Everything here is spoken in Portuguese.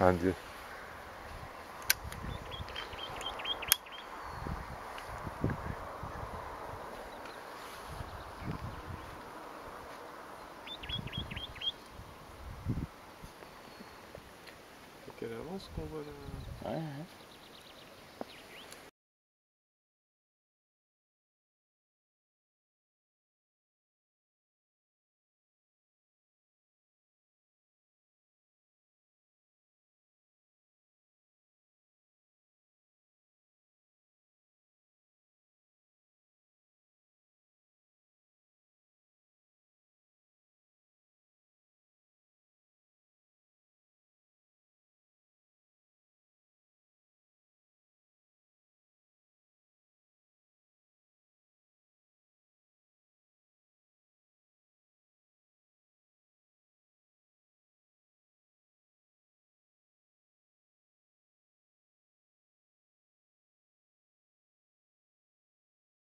Hadi. Queremos é conversar. Ah, é.